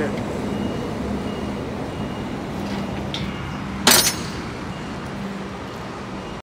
Yeah.